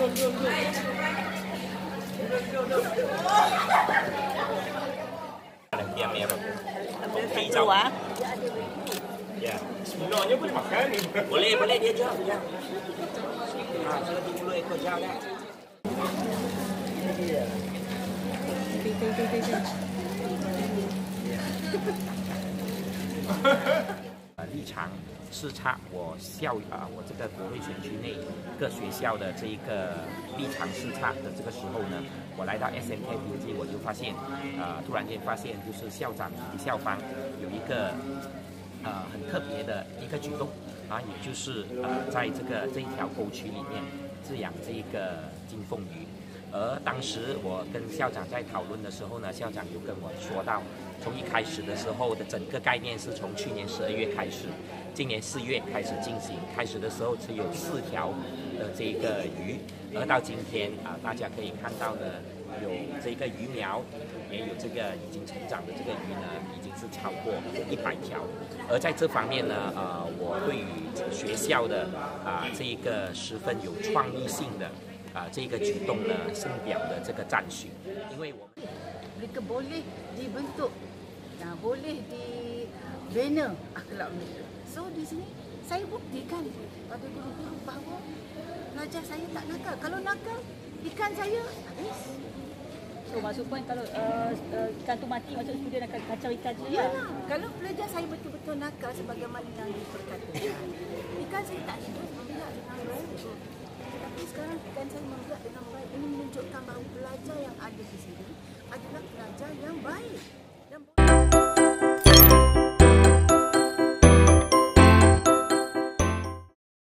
Tua? Ya. Sebenarnya boleh makan. Boleh, boleh dia jawab. Ya. Ha, saya dulu ekor jawab dah. Ya. Tik tik tik tik. Ya. 常视察我校啊、我这个国会选区内各学校的这一个立场视察的这个时候呢，我来到 SMK 国际，我就发现，呃，突然间发现就是校长以及校方有一个呃很特别的一个举动啊，也就是呃在这个这一条沟渠里面饲养这一个金凤鱼。而当时我跟校长在讨论的时候呢，校长有跟我说到，从一开始的时候的整个概念是从去年十二月开始，今年四月开始进行。开始的时候只有四条的这个鱼，而到今天啊，大家可以看到呢，有这个鱼苗，也有这个已经成长的这个鱼呢，已经是超过一百条。而在这方面呢，呃，我对于学校的啊、这一个十分有创意性的啊、这个举动呢，深表的这个赞许，因为我们。 mereka boleh dibentuk nah, boleh di bina akhlak mereka so di sini saya buktikan pada guru-guru bahawa pelajar saya tak nakal kalau nakal ikan saya habis So maksud puan kalau uh, uh, ikan tu mati macam student akan kacau ikan je Ya lah. lah, kalau pelajar saya betul-betul nakal sebagaimana yang diperkatakan, dan saya membuat dengan baik ini menunjukkan bahawa pelajar yang ada di sini